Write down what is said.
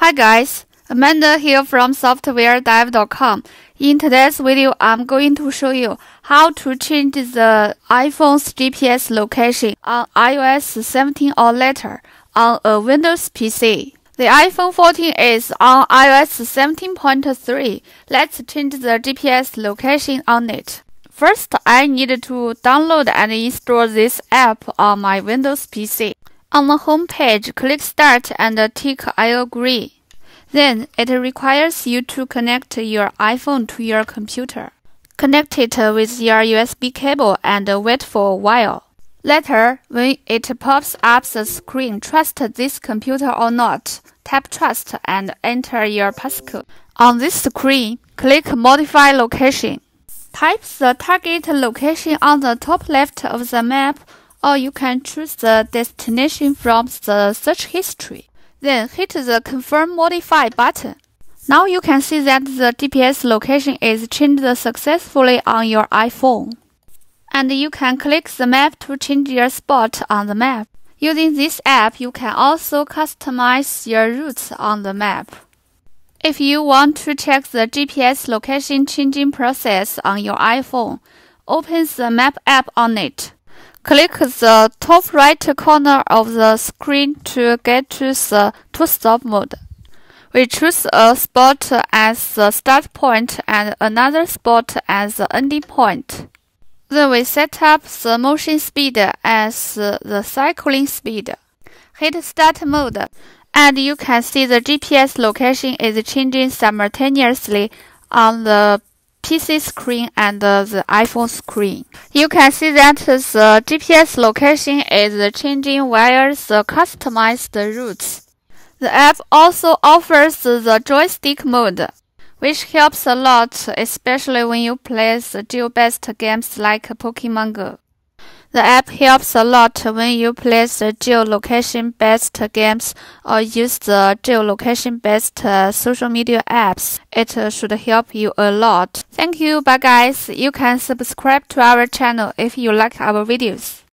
Hi guys, Amanda here from softwaredive.com. In today's video, I'm going to show you how to change the iPhone's GPS location on iOS 17 or later on a Windows PC. The iPhone 14 is on iOS 17.3. Let's change the GPS location on it. First, I need to download and install this app on my Windows PC. On the home page, click Start and tick I agree. Then it requires you to connect your iPhone to your computer. Connect it with your USB cable and wait for a while. Later, when it pops up the screen, trust this computer or not, tap Trust and enter your passcode. On this screen, click Modify Location. Type the target location on the top left of the map or you can choose the destination from the search history. Then hit the Confirm Modify button. Now you can see that the GPS location is changed successfully on your iPhone. And you can click the map to change your spot on the map. Using this app, you can also customize your routes on the map. If you want to check the GPS location changing process on your iPhone, open the Map app on it. Click the top right corner of the screen to get to the to-stop mode. We choose a spot as the start point and another spot as the ending point. Then we set up the motion speed as the cycling speed. Hit start mode and you can see the GPS location is changing simultaneously on the PC screen and the iPhone screen. You can see that the GPS location is changing via the customized routes. The app also offers the joystick mode, which helps a lot, especially when you play the geo-based games like Pokemon Go. The app helps a lot when you play the geolocation-based games or use the geolocation-based uh, social media apps. It uh, should help you a lot. Thank you, bye guys. You can subscribe to our channel if you like our videos.